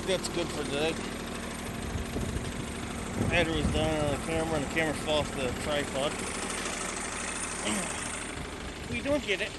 think that's good for today. Battery's down on the camera and the camera fell off the tripod. We don't get it.